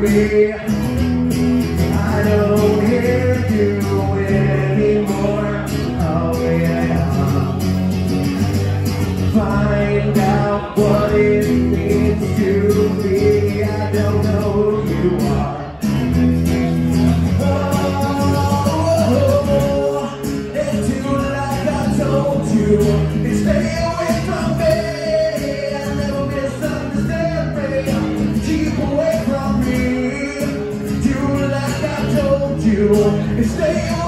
be. I don't hear you anymore. Oh yeah. Find out what it means to me. I don't know who you are. Oh, it's you like I told you. It's you. And stay